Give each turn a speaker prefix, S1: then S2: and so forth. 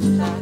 S1: cantar